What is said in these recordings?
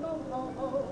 oh, oh, oh.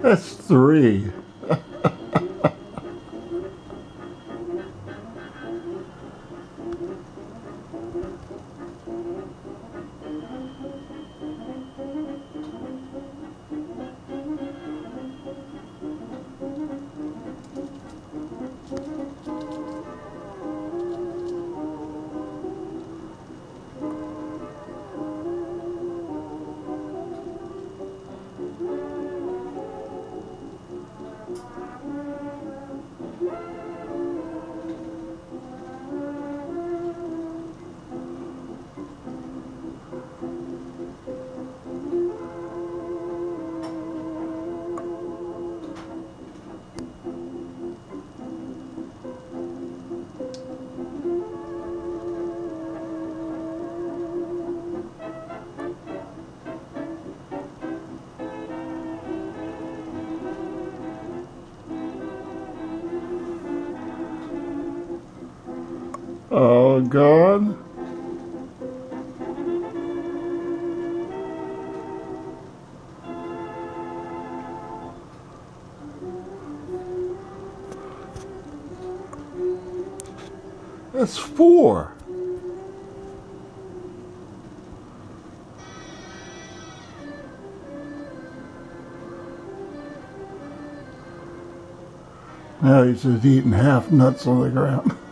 That's three. Oh God. That's four. Now he's just eating half nuts on the ground.